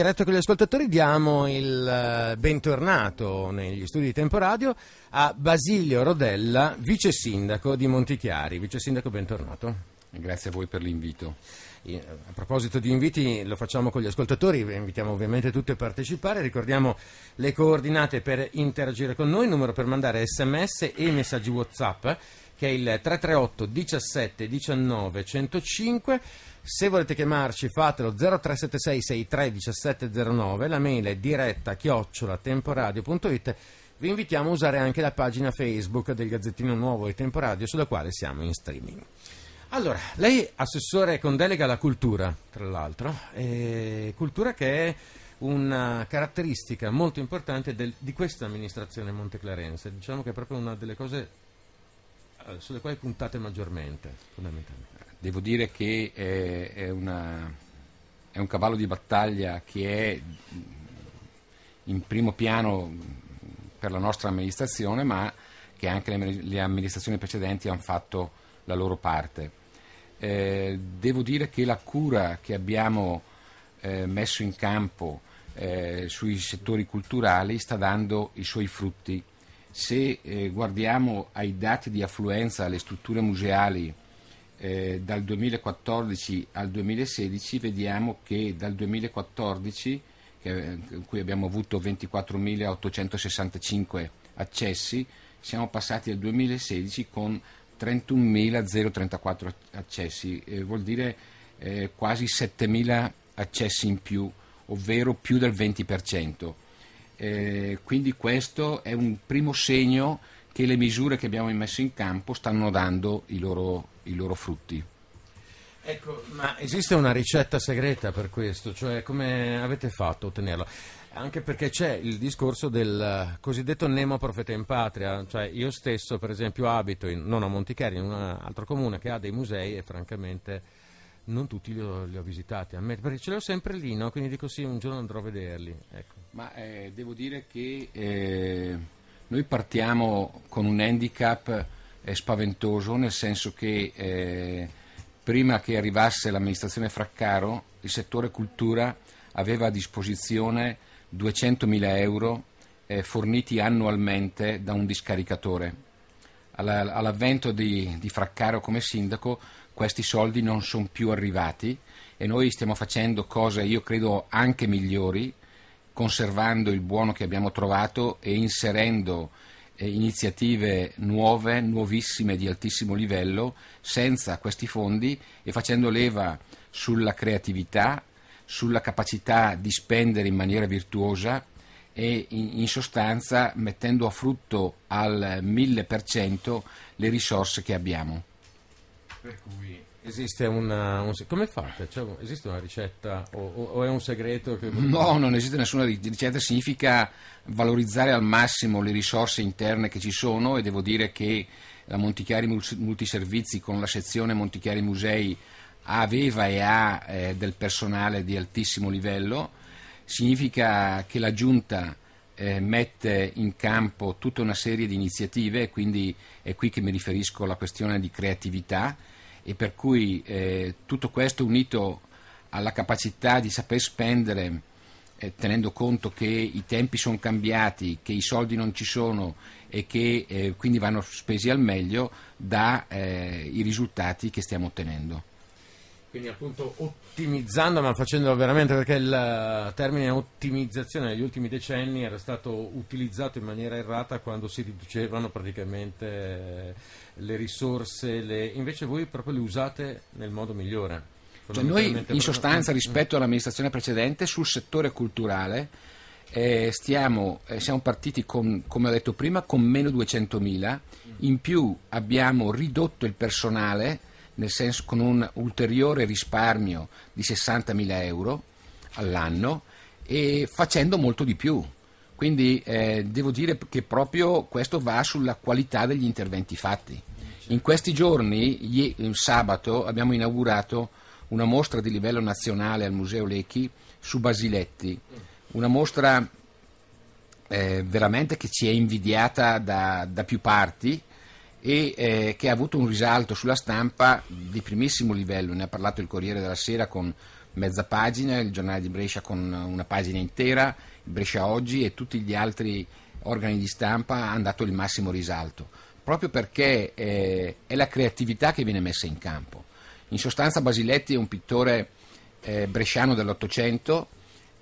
Diretto con gli ascoltatori diamo il eh, bentornato negli studi di Temporadio a Basilio Rodella, vice sindaco di Montichiari. Vice sindaco, bentornato. Grazie a voi per l'invito. A proposito di inviti, lo facciamo con gli ascoltatori, invitiamo ovviamente tutti a partecipare, ricordiamo le coordinate per interagire con noi, numero per mandare sms e messaggi whatsapp che è il 338 17 19 105 se volete chiamarci fatelo 0376 63 1709, la mail è diretta chiocciola temporadio.it. Vi invitiamo a usare anche la pagina Facebook del Gazzettino Nuovo e Temporadio sulla quale siamo in streaming. Allora, lei assessore con delega alla cultura, tra l'altro, cultura che è una caratteristica molto importante del, di questa amministrazione monteclarense, diciamo che è proprio una delle cose sulle quali puntate maggiormente, fondamentalmente. Devo dire che è, è, una, è un cavallo di battaglia che è in primo piano per la nostra amministrazione, ma che anche le, le amministrazioni precedenti hanno fatto la loro parte. Eh, devo dire che la cura che abbiamo eh, messo in campo eh, sui settori culturali sta dando i suoi frutti. Se eh, guardiamo ai dati di affluenza alle strutture museali eh, dal 2014 al 2016 vediamo che dal 2014 che, in cui abbiamo avuto 24.865 accessi siamo passati al 2016 con 31.034 accessi, eh, vuol dire eh, quasi 7.000 accessi in più, ovvero più del 20%. Eh, quindi questo è un primo segno che le misure che abbiamo messo in campo stanno dando i loro, i loro frutti. Ecco, ma esiste una ricetta segreta per questo? Cioè, come avete fatto a ottenerlo? Anche perché c'è il discorso del cosiddetto Nemo profeta in patria, cioè io stesso per esempio abito in, non a Montichiari, in un altro comune che ha dei musei e francamente non tutti li ho, li ho visitati, perché ce li ho sempre lì, no? quindi dico sì, un giorno andrò a vederli. Ecco. Ma eh, devo dire che eh, noi partiamo con un handicap eh, spaventoso, nel senso che eh, prima che arrivasse l'amministrazione Fraccaro, il settore cultura aveva a disposizione 200.000 euro eh, forniti annualmente da un discaricatore. Alla, all'avvento di, di Fraccaro come sindaco questi soldi non sono più arrivati e noi stiamo facendo cose, io credo, anche migliori conservando il buono che abbiamo trovato e inserendo eh, iniziative nuove, nuovissime di altissimo livello, senza questi fondi e facendo leva sulla creatività, sulla capacità di spendere in maniera virtuosa e in, sostanza mettendo a frutto al 1000% le risorse che abbiamo. Per cui Esiste una, un, come fate? Cioè, esiste una ricetta o, o, è un segreto? Che... No, non esiste nessuna ricetta, significa valorizzare al massimo le risorse interne che ci sono e devo dire che la Montichiari Multiservizi con la sezione Montichiari Musei aveva e ha eh, del personale di altissimo livello, significa che la Giunta eh, mette in campo tutta una serie di iniziative, quindi è qui che mi riferisco alla questione di creatività e per cui eh, tutto questo unito alla capacità di saper spendere eh, tenendo conto che i tempi sono cambiati, che i soldi non ci sono e che eh, quindi vanno spesi al meglio, dà eh, i risultati che stiamo ottenendo. Quindi appunto ottimizzando, ma facendolo veramente perché il termine ottimizzazione negli ultimi decenni era stato utilizzato in maniera errata quando si riducevano praticamente eh, le risorse, le... invece voi proprio le usate nel modo migliore. Cioè noi in sostanza rispetto all'amministrazione precedente sul settore culturale eh, stiamo, eh, siamo partiti con, come ho detto prima con meno 200.000, in più abbiamo ridotto il personale nel senso con un ulteriore risparmio di 60.000 euro all'anno e facendo molto di più. Quindi eh, devo dire che proprio questo va sulla qualità degli interventi fatti. In questi giorni, sabato, abbiamo inaugurato una mostra di livello nazionale al Museo Lecchi su Basiletti, una mostra eh, veramente che ci è invidiata da, da più parti e eh, che ha avuto un risalto sulla stampa di primissimo livello, ne ha parlato il Corriere della Sera con mezza pagina, il giornale di Brescia con una pagina intera, Brescia Oggi e tutti gli altri organi di stampa hanno dato il massimo risalto, proprio perché eh, è la creatività che viene messa in campo. In sostanza Basiletti è un pittore eh, bresciano dell'Ottocento,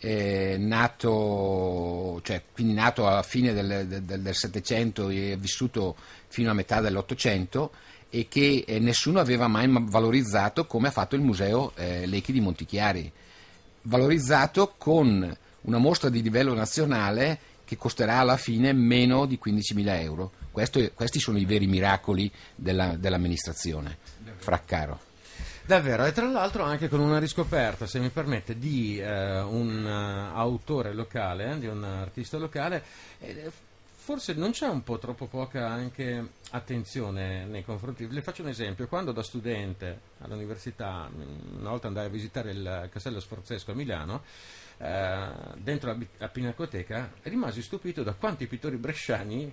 eh, nato, cioè, quindi nato a fine del Settecento e vissuto fino a metà dell'Ottocento e che eh, nessuno aveva mai valorizzato come ha fatto il Museo eh, Lechi di Montichiari. Valorizzato con una mostra di livello nazionale che costerà alla fine meno di 15.000 euro. Questo, questi sono i veri miracoli della, dell'amministrazione. Fraccaro. Davvero, e tra l'altro anche con una riscoperta, se mi permette, di eh, un uh, autore locale, di un artista locale. Eh, forse non c'è un po' troppo poca anche attenzione nei confronti. Le faccio un esempio: quando da studente all'università, una volta andai a visitare il Castello Sforzesco a Milano, eh, dentro la, la Pinacoteca, rimasi stupito da quanti pittori bresciani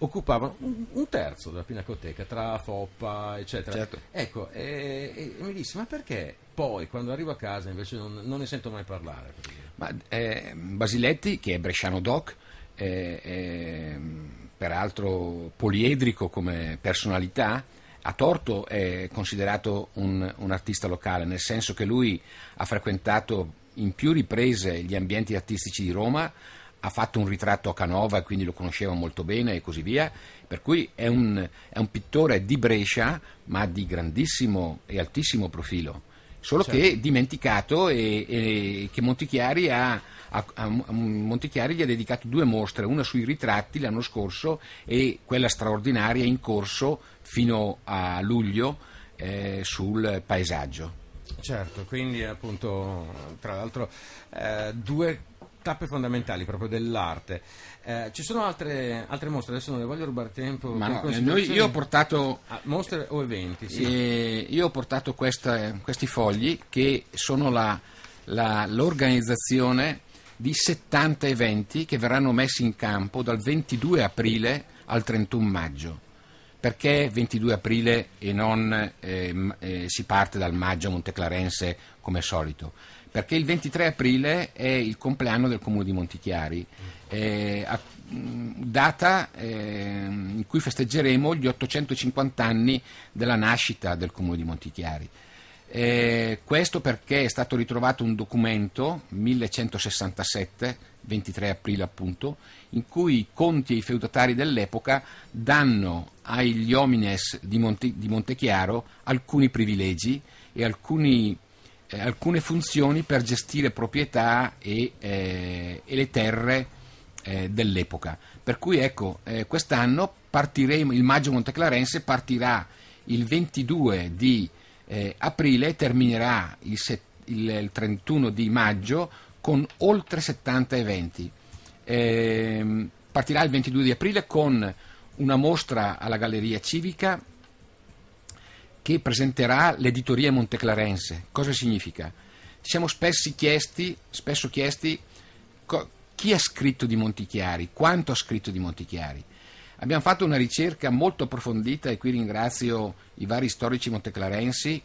occupavano un, terzo della pinacoteca tra Foppa eccetera certo. ecco e, e, mi disse ma perché poi quando arrivo a casa invece non, non ne sento mai parlare ma, eh, Basiletti che è bresciano doc è, è, peraltro poliedrico come personalità a torto è considerato un, un artista locale nel senso che lui ha frequentato in più riprese gli ambienti artistici di Roma ha fatto un ritratto a Canova, quindi lo conosceva molto bene e così via, per cui è un, è un pittore di Brescia, ma di grandissimo e altissimo profilo, solo certo. che dimenticato e, e che Montichiari ha, a, a Montichiari gli ha dedicato due mostre, una sui ritratti l'anno scorso e quella straordinaria in corso fino a luglio eh, sul paesaggio. Certo, quindi appunto tra l'altro eh, due tappe fondamentali proprio dell'arte. Eh, ci sono altre, altre, mostre, adesso non le voglio rubare tempo. No, eh, noi, io ho portato. Ah, mostre o eventi? Sì. Eh, io ho portato questa, questi fogli che sono la, la, l'organizzazione di 70 eventi che verranno messi in campo dal 22 aprile al 31 maggio. Perché 22 aprile e non eh, eh, si parte dal maggio monteclarense come solito? Perché il 23 aprile è il compleanno del comune di Montichiari, eh, a, data eh, in cui festeggeremo gli 850 anni della nascita del comune di Montichiari. Eh, questo perché è stato ritrovato un documento, 1167, 23 aprile appunto, in cui i conti e i feudatari dell'epoca danno agli homines di, Monte, di Montechiaro alcuni privilegi e alcuni eh, alcune funzioni per gestire proprietà e, eh, e le terre eh, dell'epoca. Per cui ecco, eh, quest'anno partiremo, il Maggio Monteclarense partirà il 22 di eh, aprile e terminerà il, set, il, il, 31 di maggio con oltre 70 eventi. Ehm, partirà il 22 di aprile con una mostra alla Galleria Civica che presenterà l'editoria monteclarense. Cosa significa? Ci siamo spesso chiesti, spesso chiesti co- chi ha scritto di Montichiari, quanto ha scritto di Montichiari. Abbiamo fatto una ricerca molto approfondita e qui ringrazio i vari storici monteclarensi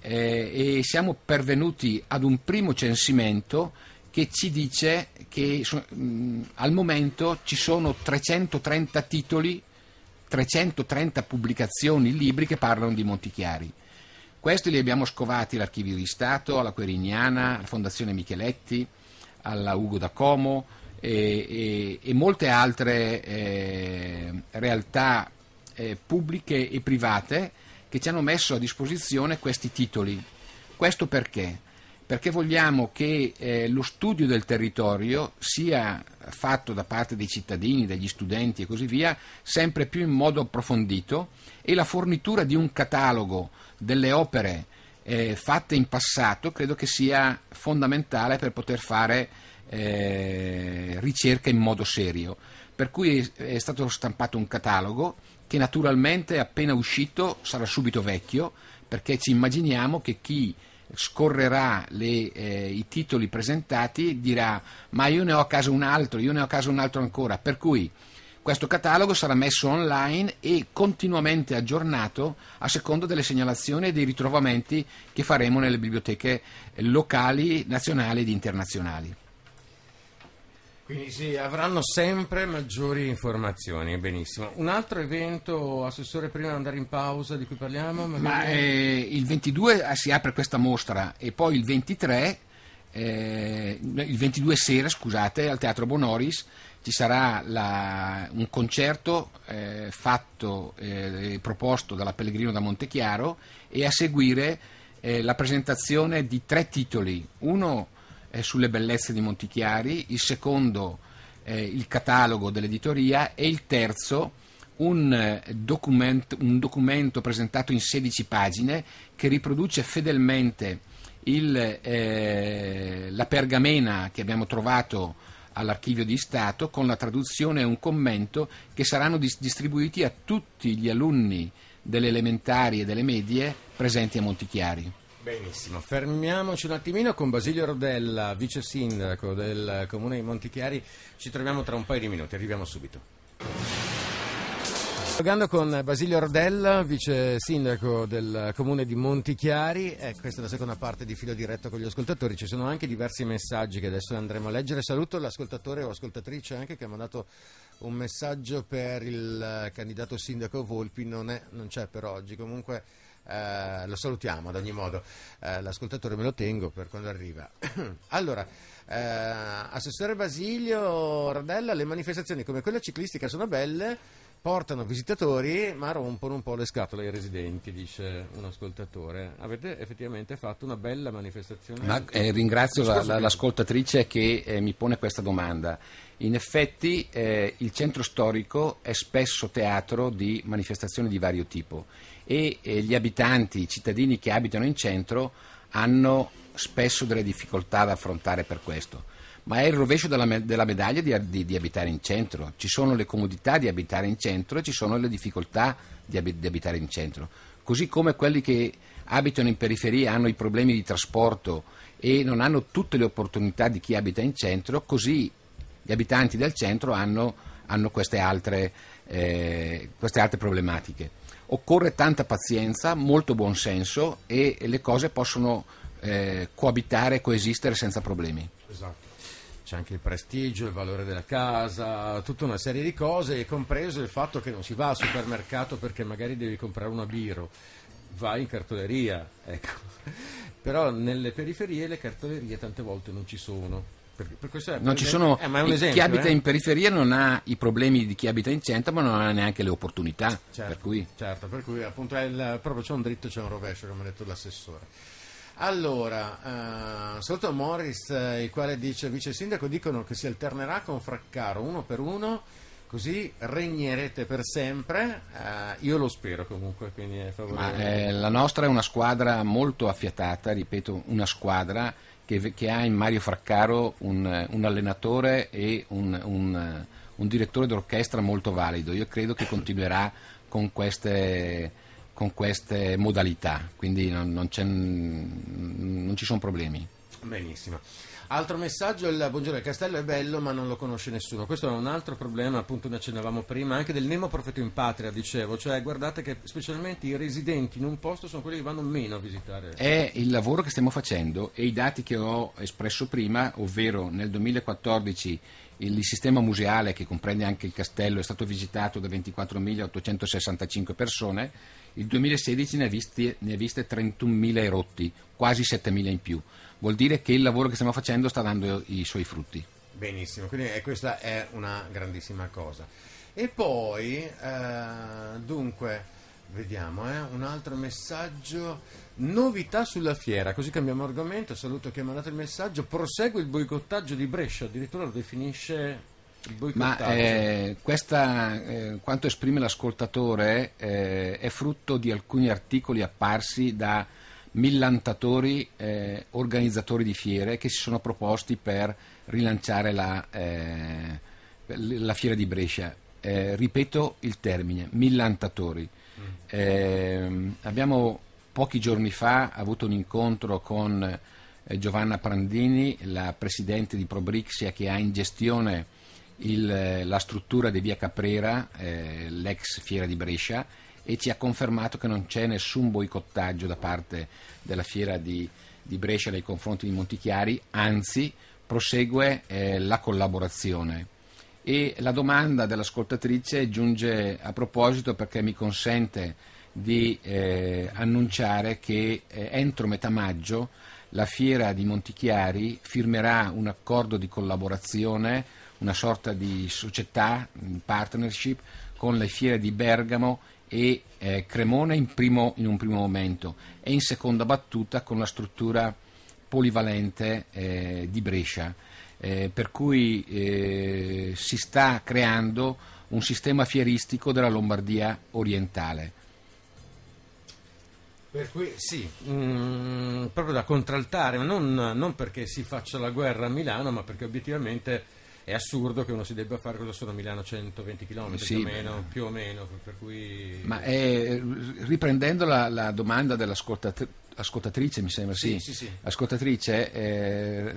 eh, e siamo pervenuti ad un primo censimento che ci dice che mh, al momento ci sono 330 titoli 330 pubblicazioni, libri che parlano di Montichiari. Questi li abbiamo scovati all'Archivio di Stato, alla Querignana, alla Fondazione Micheletti, alla Ugo da Como e, e, e molte altre eh, realtà eh, pubbliche e private che ci hanno messo a disposizione questi titoli. Questo perché? Perché vogliamo che eh, lo studio del territorio sia fatto da parte dei cittadini, degli studenti e così via, sempre più in modo approfondito e la fornitura di un catalogo delle opere eh, fatte in passato credo che sia fondamentale per poter fare eh, ricerca in modo serio. Per cui è stato stampato un catalogo che naturalmente appena uscito sarà subito vecchio, perché ci immaginiamo che chi scorrerà le, eh, i titoli presentati dirà ma io ne ho a casa un altro, io ne ho a casa un altro ancora, per cui Questo catalogo sarà messo online e continuamente aggiornato a seconda delle segnalazioni e dei ritrovamenti che faremo nelle biblioteche locali, nazionali ed internazionali. Quindi sì, avranno sempre maggiori informazioni, benissimo. Un altro evento, Assessore, prima di andare in pausa, di cui parliamo? Ma, eh, il 22 si apre questa mostra e poi il 23, eh, il 22 sera, scusate, al Teatro Bonoris ci sarà la, un concerto eh, fatto e eh, proposto dalla Pellegrino da Montechiaro e a seguire eh, la presentazione di tre titoli. Uno eh, sulle bellezze di Montichiari, il secondo eh, il catalogo dell'editoria e il terzo un, eh, document, un, documento presentato in 16 pagine che riproduce fedelmente il, eh, la pergamena che abbiamo trovato all'archivio di Stato con la traduzione e un commento che saranno dis- distribuiti a tutti gli alunni delle elementari e delle medie presenti a Montichiari. Benissimo, fermiamoci un attimino con Basilio Rodella, vice sindaco del comune di Montichiari. Ci troviamo tra un paio di minuti, arriviamo subito. Dialogando con Basilio Rodella, vice sindaco del comune di Montichiari, eh, questa è la seconda parte di filo diretto con gli ascoltatori. Ci sono anche diversi messaggi che adesso andremo a leggere. Saluto l'ascoltatore o ascoltatrice anche che ha mandato un messaggio per il candidato sindaco Volpi, non, è, non c'è per oggi. Comunque eh, lo salutiamo ad ogni modo, eh, l'ascoltatore me lo tengo per quando arriva. allora, eh, Assessore Basilio Radella, le manifestazioni come quella ciclistica sono belle, portano visitatori ma rompono un po' le scatole ai residenti, dice un ascoltatore. Avete effettivamente fatto una bella manifestazione? Ma, eh, ringrazio la, la, l'ascoltatrice che eh, mi pone questa domanda. In effetti eh, il centro storico è spesso teatro di manifestazioni di vario tipo e eh, gli abitanti, i cittadini che abitano in centro hanno spesso delle difficoltà ad affrontare per questo. Ma è il rovescio della, della medaglia di, di, di, abitare in centro. Ci sono le comodità di abitare in centro e ci sono le difficoltà di, ab- di abitare in centro. Così come quelli che abitano in periferia hanno i problemi di trasporto e non hanno tutte le opportunità di chi abita in centro, così gli abitanti del centro hanno, hanno queste, altre, eh, queste altre problematiche occorre tanta pazienza, molto buonsenso e le cose possono eh, coabitare e coesistere senza problemi. Esatto. C'è anche il prestigio, il valore della casa, tutta una serie di cose, compreso il fatto che non si va al supermercato perché magari devi comprare una biro, vai in cartoleria, ecco. Però nelle periferie le cartolerie tante volte non ci sono per, per non ci sono, eh, esempio, chi abita eh? in periferia non ha i problemi di chi abita in centro, ma non ha neanche le opportunità. Certo, per cui... certo, per cui appunto il, proprio c'è un dritto e c'è un rovescio, come ha detto l'assessore. Allora, uh, saluto Morris, eh, il quale dice: Vice Sindaco dicono che si alternerà con Fraccaro uno per uno, così regnerete per sempre. Uh, io lo spero comunque, quindi è favorevole. Ma, eh, la nostra è una squadra molto affiatata, ripeto, una squadra che, che ha in Mario Fraccaro un, un allenatore e un, un, un, direttore d'orchestra molto valido. Io credo che continuerà con queste, con queste modalità, quindi non, non, non ci sono problemi. Benissimo. Altro messaggio, il buongiorno, il castello è bello ma non lo conosce nessuno. Questo è un altro problema, appunto ne accennavamo prima, anche del Nemo Profeto in Patria, dicevo, cioè guardate che specialmente i residenti in un posto sono quelli che vanno meno a visitare. È il lavoro che stiamo facendo e i dati che ho espresso prima, ovvero nel 2014 il sistema museale che comprende anche il castello è stato visitato da 24.865 persone, il 2016 ne ha, visti, ne ha viste 31.000 erotti, quasi 7.000 in più vuol dire che il lavoro che stiamo facendo sta dando i suoi frutti. Benissimo, quindi eh, questa è una grandissima cosa. E poi, eh, dunque, vediamo, eh, un altro messaggio, novità sulla fiera, così cambiamo argomento, saluto chi ha mandato il messaggio, prosegue il boicottaggio di Brescia, addirittura lo definisce ma eh, questa, eh, quanto esprime l'ascoltatore eh, è frutto di alcuni articoli apparsi da millantatori, eh, organizzatori di fiere che si sono proposti per rilanciare la, eh, la fiera di Brescia. Eh, ripeto il termine, millantatori. Mm. Ehm, abbiamo pochi giorni fa avuto un incontro con Giovanna Prandini, la presidente di Probrixia che ha in gestione il, la struttura di Via Caprera, eh, l'ex Fiera di Brescia, e ci ha confermato che non c'è nessun boicottaggio da parte della Fiera di, di Brescia nei confronti di Montichiari, anzi prosegue eh, la collaborazione. E la domanda dell'ascoltatrice giunge a proposito perché mi consente di eh, annunciare che eh, entro metà maggio la fiera di Montichiari firmerà un accordo di collaborazione, una sorta di società, partnership con le fiere di Bergamo e eh, Cremona in, primo, in, un primo momento e in seconda battuta con la struttura polivalente eh, di Brescia, eh, per cui eh, si sta creando un sistema fieristico della Lombardia orientale. Per cui sì, mm, proprio da contraltare, non, non, perché si faccia la guerra a Milano, ma perché obiettivamente è assurdo che uno si debba fare cosa sono Milano 120 km sì, più, o meno, più o meno, per cui... Ma è, riprendendo la, la domanda dell'ascoltatrice, mi sembra, sì, sì, sì ascoltatrice, eh,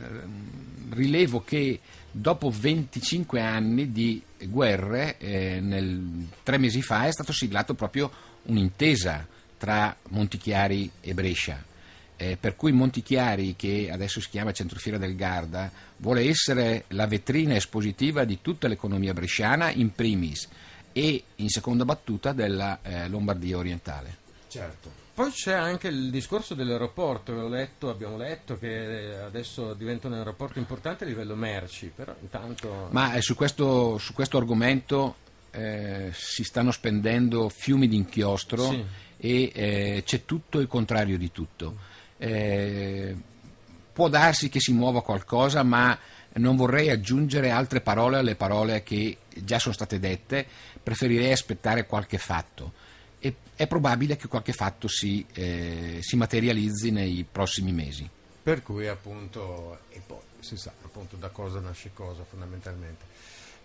rilevo che dopo 25 anni di guerre, eh, nel, tre mesi fa è stato siglato proprio un'intesa tra Montichiari e Brescia. Eh, per cui Montichiari, che adesso si chiama Centrofiera del Garda, vuole essere la vetrina espositiva di tutta l'economia bresciana in primis e in seconda battuta della eh, Lombardia orientale. Certo. Poi c'è anche il discorso dell'aeroporto, letto, abbiamo letto che adesso diventa un aeroporto importante a livello merci, però intanto... Ma eh, su, questo, su, questo, argomento eh, si stanno spendendo fiumi di inchiostro sì e eh, c'è tutto il contrario di tutto. Eh, può darsi che si muova qualcosa, ma non vorrei aggiungere altre parole alle parole che già sono state dette, preferirei aspettare qualche fatto. E è probabile che qualche fatto si, eh, si materializzi nei prossimi mesi. Per cui appunto, e poi si sa appunto da cosa nasce cosa fondamentalmente.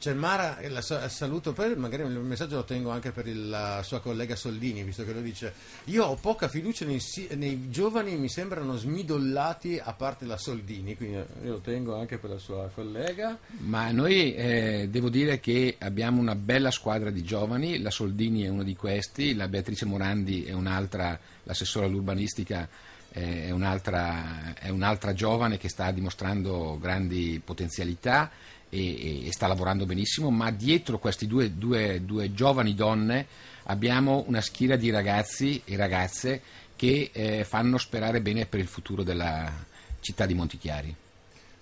C'è Mara, la saluto, poi magari il messaggio lo tengo anche per il, la sua collega Soldini, visto che lo dice. Io ho poca fiducia nei, nei, giovani, mi sembrano smidollati a parte la Soldini, quindi io lo tengo anche per la sua collega. Ma noi eh, devo dire che abbiamo una bella squadra di giovani, la Soldini è uno di questi, la Beatrice Morandi è un'altra, l'assessore all'urbanistica è un'altra, è un'altra giovane che sta dimostrando grandi potenzialità e, e, sta lavorando benissimo, ma dietro queste due, due, due, giovani donne abbiamo una schiera di ragazzi e ragazze che eh, fanno sperare bene per il futuro della città di Montichiari.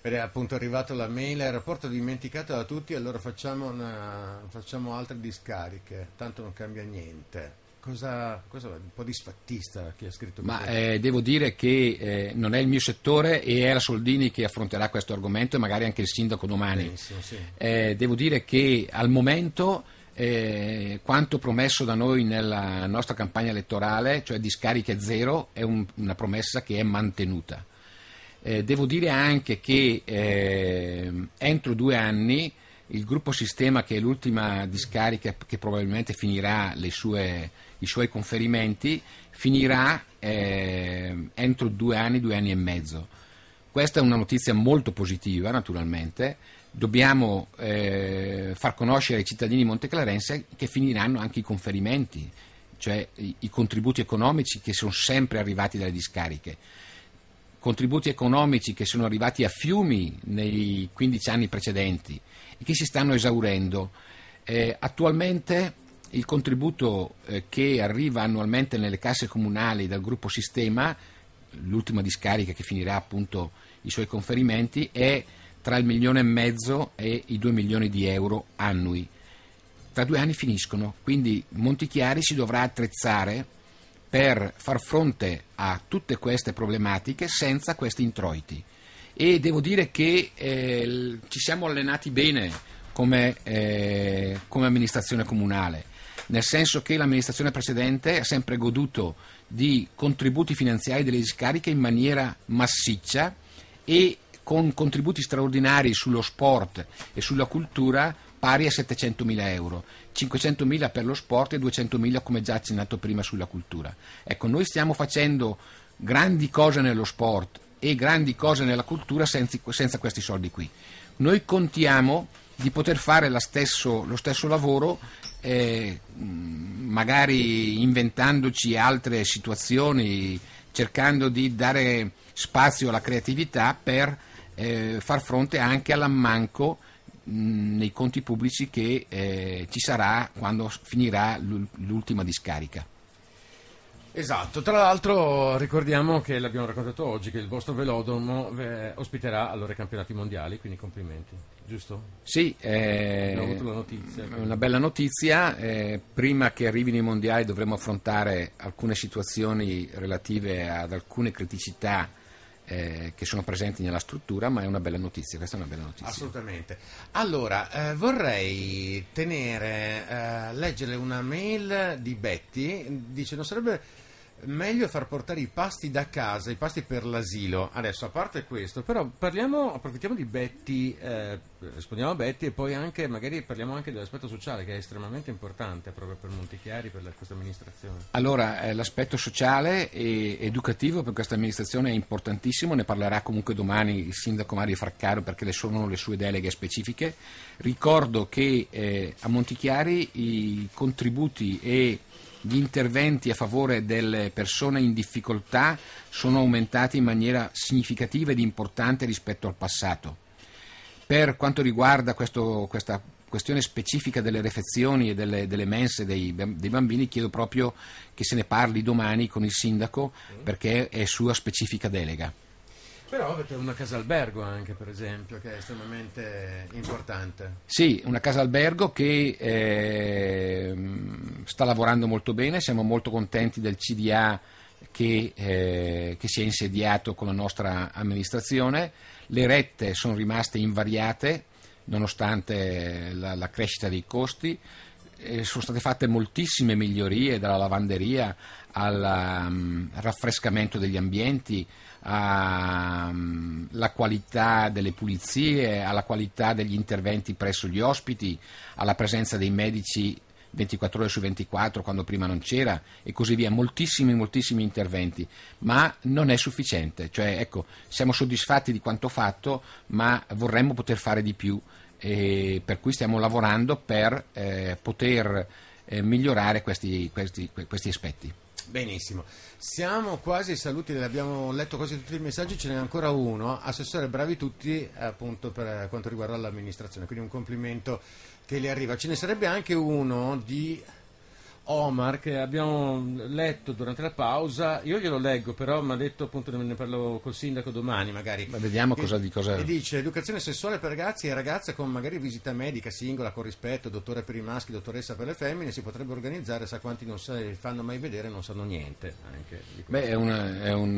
È appunto arrivato la mail, aeroporto dimenticato da tutti, allora facciamo, una, facciamo altre discariche, tanto non cambia niente. Cosa, cosa, un po' disfattista chi ha scritto Ma eh, devo dire che eh, non è il mio settore e è la Soldini che affronterà questo argomento e magari anche il sindaco domani. Sì. Eh, devo dire che al momento eh, quanto promesso da noi nella nostra campagna elettorale, cioè discariche zero, è un, una promessa che è mantenuta. Eh, devo dire anche che eh, entro due anni il gruppo Sistema, che è l'ultima discarica che probabilmente finirà sue, i suoi conferimenti, finirà eh, entro due anni, due anni e mezzo. Questa è una notizia molto positiva, naturalmente. Dobbiamo eh, far conoscere ai cittadini monteclarense che finiranno anche i conferimenti, cioè i, i contributi economici che sono sempre arrivati dalle discariche contributi economici che sono arrivati a fiumi nei 15 anni precedenti e che si stanno esaurendo. Eh, attualmente il contributo eh, che arriva annualmente nelle casse comunali dal gruppo Sistema, l'ultima discarica che finirà appunto i suoi conferimenti, è tra il milione e mezzo e i due milioni di euro annui. Tra due anni finiscono, quindi Montichiari si dovrà attrezzare per far fronte a tutte queste problematiche senza questi introiti e devo dire che eh, ci siamo allenati bene come, eh, come amministrazione comunale, nel senso che l'amministrazione precedente ha sempre goduto di contributi finanziari delle discariche in maniera massiccia e con contributi straordinari sullo sport e sulla cultura pari a 700.000 euro, 500.000 per lo sport e 200.000 come già accennato prima sulla cultura. Ecco, noi stiamo facendo grandi cose nello sport e grandi cose nella cultura senza, senza questi soldi qui. Noi contiamo di poter fare stesso, lo stesso lavoro eh, magari inventandoci altre situazioni, cercando di dare spazio alla creatività per eh, far fronte anche all'ammanco mh, nei conti pubblici che eh, ci sarà quando finirà l'ultima discarica. Esatto, tra l'altro ricordiamo che l'abbiamo raccontato oggi che il vostro velodromo eh, ospiterà allora i campionati mondiali, quindi complimenti, giusto? Sì, è una bella notizia, eh, prima che arrivino i mondiali dovremo affrontare alcune situazioni relative ad alcune criticità eh, che sono presenti nella struttura, ma è una bella notizia, questa è una bella notizia. Assolutamente. Allora, eh, vorrei tenere, eh, leggere una mail di Betty, dice non sarebbe meglio far portare i pasti da casa, i pasti per l'asilo. Adesso, a parte questo, però parliamo, approfittiamo di Betty, eh, rispondiamo a Betty e poi anche, magari parliamo anche dell'aspetto sociale che è estremamente importante proprio per Montichiari, per la, questa amministrazione. Allora, eh, l'aspetto sociale e educativo per questa amministrazione è importantissimo, ne parlerà comunque domani il sindaco Mario Fraccaro perché le sono le sue deleghe specifiche. Ricordo che eh, a Montichiari i contributi e gli interventi a favore delle persone in difficoltà sono aumentati in maniera significativa ed importante rispetto al passato. Per quanto riguarda questo, questa questione specifica delle refezioni e delle, delle mense dei, dei, bambini, chiedo proprio che se ne parli domani con il sindaco perché è sua specifica delega. Però avete una casa albergo anche, per esempio, che è estremamente importante. Sì, una casa albergo che eh, sta lavorando molto bene, siamo molto contenti del CDA che, eh, che, si è insediato con la nostra amministrazione. Le rette sono rimaste invariate nonostante la, la crescita dei costi. Eh, sono state fatte moltissime migliorie dalla lavanderia al um, raffrescamento degli ambienti, alla mm, qualità delle pulizie, alla qualità degli interventi presso gli ospiti, alla presenza dei medici 24 ore su 24 quando prima non c'era e così via, moltissimi, moltissimi interventi, ma non è sufficiente, cioè ecco, siamo soddisfatti di quanto fatto, ma vorremmo poter fare di più e per cui stiamo lavorando per eh, poter eh, migliorare questi, questi, questi aspetti. Benissimo, siamo quasi saluti, abbiamo letto quasi tutti i messaggi, ce n'è ancora uno, assessore bravi tutti appunto per quanto riguarda l'amministrazione, quindi un complimento che le arriva. Ce ne sarebbe anche uno di Omar che abbiamo letto durante la pausa, io glielo leggo però mi ha detto appunto ne parlo col sindaco domani magari. Ma vediamo che, cosa di cosa... E dice educazione sessuale per ragazzi e ragazze con magari visita medica singola con rispetto, dottore per i maschi, dottoressa per le femmine, si potrebbe organizzare, sa quanti non si fanno mai vedere non sanno niente. Beh è, una, è, un,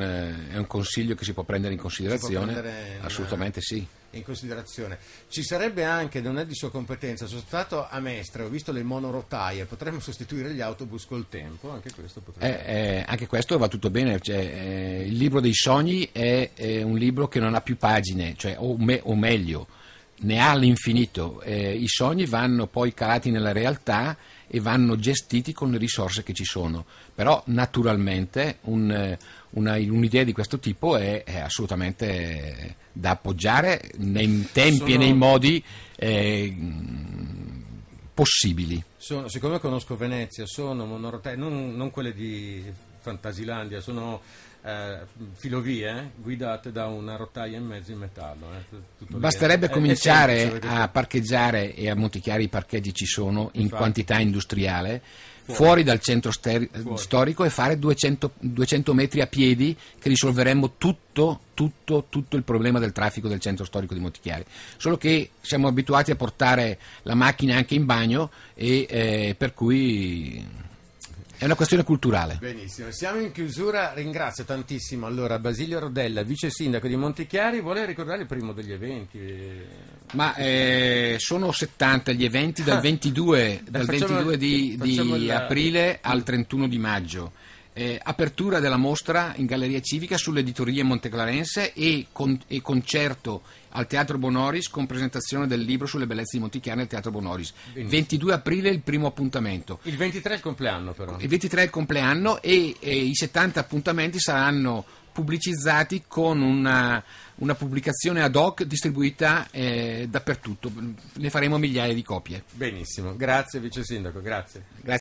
è, un, consiglio che si può prendere in considerazione, prendere assolutamente una... sì in considerazione. Ci sarebbe anche, non è di sua competenza, sono stato a Mestre, ho visto le monorotaie, potremmo sostituire gli autobus col tempo, anche questo potrebbe... Eh, eh, anche questo va tutto bene, cioè, eh, il libro dei sogni è, è, un libro che non ha più pagine, cioè, o, me, o, meglio, ne ha all'infinito, eh, i sogni vanno poi calati nella realtà e vanno gestiti con le risorse che ci sono, però naturalmente un, una, un'idea di questo tipo è, è assolutamente da appoggiare nei tempi Sono... e nei modi eh, possibili. Sono, siccome conosco Venezia, sono monorotaie, non, non quelle di Fantasilandia, sono eh, filovie guidate da una rotaia e mezzo in metallo. Eh, Basterebbe lì. cominciare semplice, a parcheggiare e a Montichiari i parcheggi ci sono in Infatti. quantità industriale fuori dal centro steri- fuori. storico e fare 200, 200, metri a piedi che risolveremmo tutto, tutto, tutto, il problema del traffico del centro storico di Montichiari. Solo che siamo abituati a portare la macchina anche in bagno e eh, per cui è una questione culturale. Benissimo, siamo in chiusura, ringrazio tantissimo allora Basilio Rodella, vice sindaco di Montichiari, vuole ricordare il primo degli eventi? Ma eh, sono 70 gli eventi dal 22, ah, dal 22 di, di aprile al 31 di maggio. Eh, apertura della mostra in Galleria Civica sull'editoria monteclarense e, con, e, concerto al Teatro Bonoris con presentazione del libro sulle bellezze di Montichiano al Teatro Bonoris. Benissimo. 22 aprile il primo appuntamento. Il 23 è il compleanno però. Il 23 è il compleanno e, e i 70 appuntamenti saranno pubblicizzati con una, una pubblicazione ad hoc distribuita eh, dappertutto. Ne faremo migliaia di copie. Benissimo, grazie Vice Sindaco, grazie. Grazie.